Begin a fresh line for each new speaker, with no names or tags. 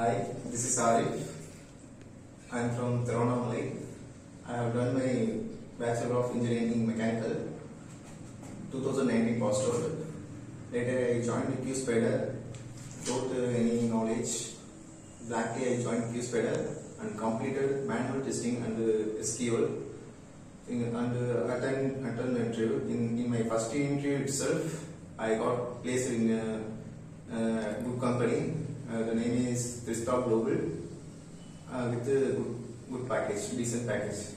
Hi, this is Aarif. I am from Tiruvannamalai. I have done my Bachelor of Engineering Mechanical 2019 passed out. Later I joined QSpiders Got any knowledge. Black I joined QSpiders and completed manual testing and skill. SQL and uh, attend, attend interview. In, in my first interview itself, I got placed in a good company uh, the name is Tristar Global uh, with a good, good package, decent package.